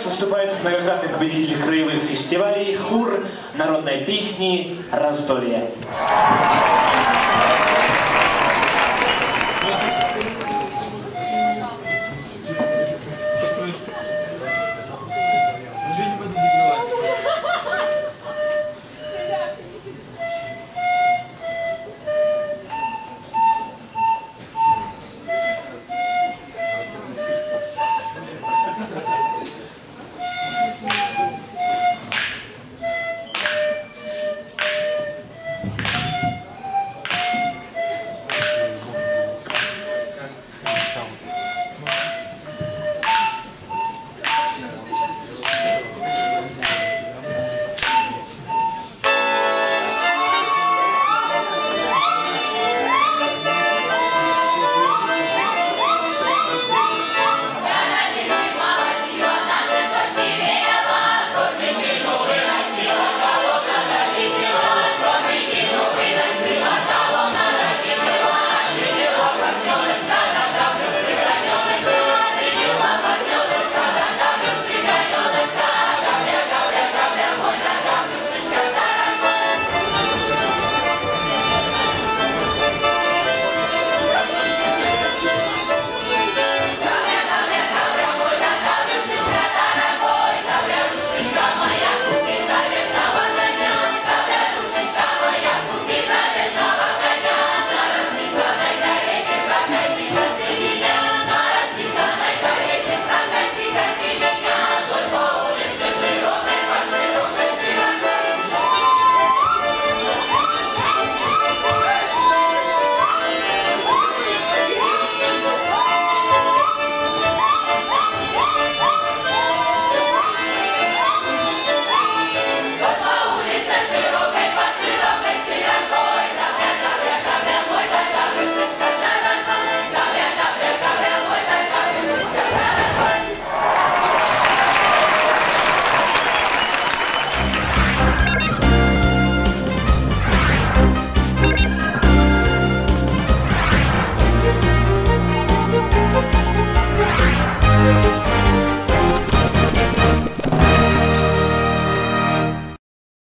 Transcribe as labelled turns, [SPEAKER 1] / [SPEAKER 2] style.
[SPEAKER 1] нас вас выступает многократный победитель краевых фестивалей, хур народной песни «Раздолье».